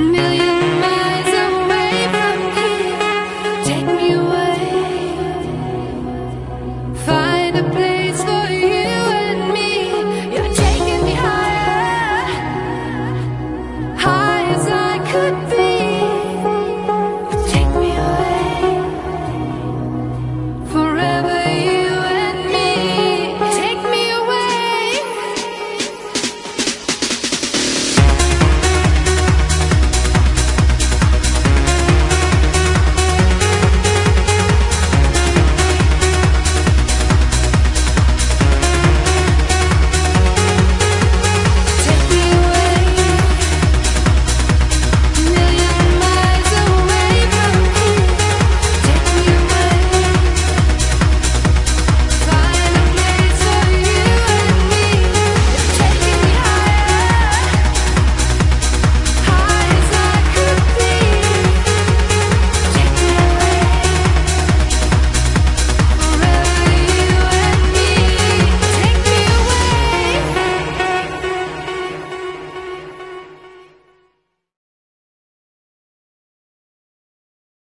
million